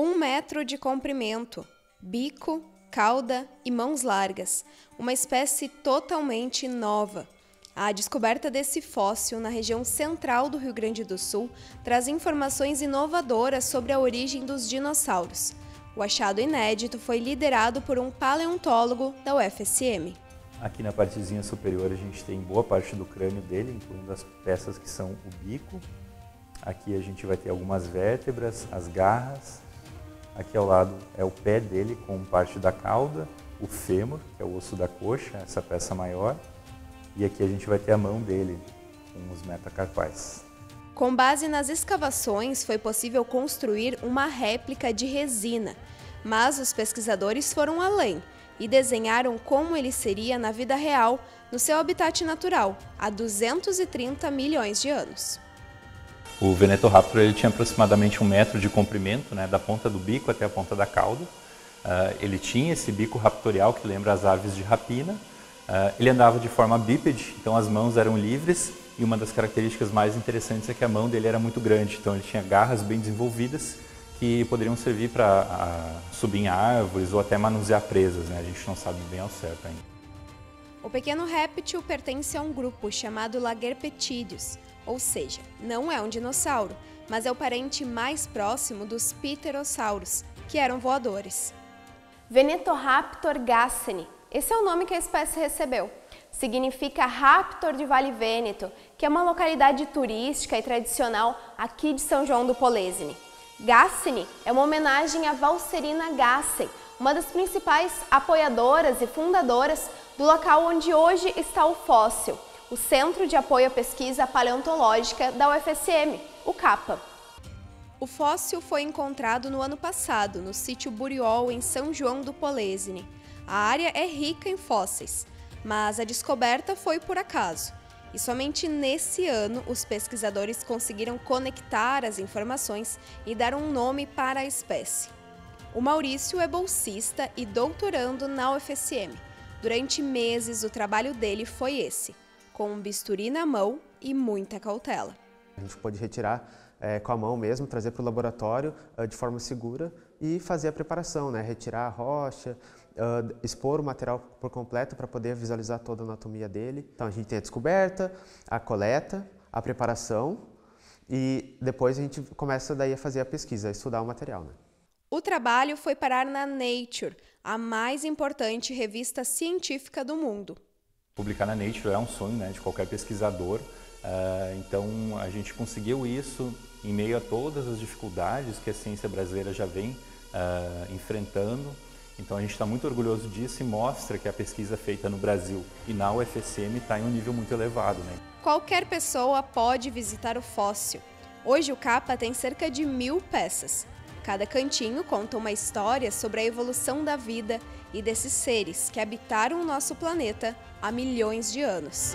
Um metro de comprimento, bico, cauda e mãos largas, uma espécie totalmente nova. A descoberta desse fóssil na região central do Rio Grande do Sul traz informações inovadoras sobre a origem dos dinossauros. O achado inédito foi liderado por um paleontólogo da UFSM. Aqui na partezinha superior a gente tem boa parte do crânio dele, incluindo as peças que são o bico. Aqui a gente vai ter algumas vértebras, as garras, Aqui ao lado é o pé dele com parte da cauda, o fêmur, que é o osso da coxa, essa peça maior. E aqui a gente vai ter a mão dele, com os metacarpais. Com base nas escavações, foi possível construir uma réplica de resina, mas os pesquisadores foram além e desenharam como ele seria na vida real, no seu habitat natural, há 230 milhões de anos. O Venetoraptor ele tinha aproximadamente um metro de comprimento, né, da ponta do bico até a ponta da cauda. Uh, ele tinha esse bico raptorial que lembra as aves de rapina. Uh, ele andava de forma bípede, então as mãos eram livres e uma das características mais interessantes é que a mão dele era muito grande, então ele tinha garras bem desenvolvidas que poderiam servir para subir em árvores ou até manusear presas, né? a gente não sabe bem ao certo ainda. O pequeno réptil pertence a um grupo chamado Lagerpetidius, ou seja, não é um dinossauro, mas é o parente mais próximo dos pterossauros, que eram voadores. Venetoraptor gasseni, esse é o nome que a espécie recebeu. Significa Raptor de Vale Vêneto, que é uma localidade turística e tradicional aqui de São João do Polesine. Gasseni é uma homenagem à Valserina Gassen, uma das principais apoiadoras e fundadoras do local onde hoje está o fóssil, o Centro de Apoio à Pesquisa Paleontológica da UFSM, o CAPA. O fóssil foi encontrado no ano passado, no sítio Buriol, em São João do Polesine. A área é rica em fósseis, mas a descoberta foi por acaso. E somente nesse ano os pesquisadores conseguiram conectar as informações e dar um nome para a espécie. O Maurício é bolsista e doutorando na UFSM. Durante meses, o trabalho dele foi esse com um bisturi na mão e muita cautela. A gente pode retirar é, com a mão mesmo, trazer para o laboratório uh, de forma segura e fazer a preparação, né? retirar a rocha, uh, expor o material por completo para poder visualizar toda a anatomia dele. Então a gente tem a descoberta, a coleta, a preparação e depois a gente começa daí a fazer a pesquisa, a estudar o material. Né? O trabalho foi parar na Nature, a mais importante revista científica do mundo publicar na Nature é um sonho né, de qualquer pesquisador. Uh, então a gente conseguiu isso em meio a todas as dificuldades que a ciência brasileira já vem uh, enfrentando. Então a gente está muito orgulhoso disso e mostra que a pesquisa feita no Brasil e na UFSM está em um nível muito elevado. Né? Qualquer pessoa pode visitar o fóssil. Hoje o CAPA tem cerca de mil peças. Cada cantinho conta uma história sobre a evolução da vida e desses seres que habitaram o nosso planeta há milhões de anos.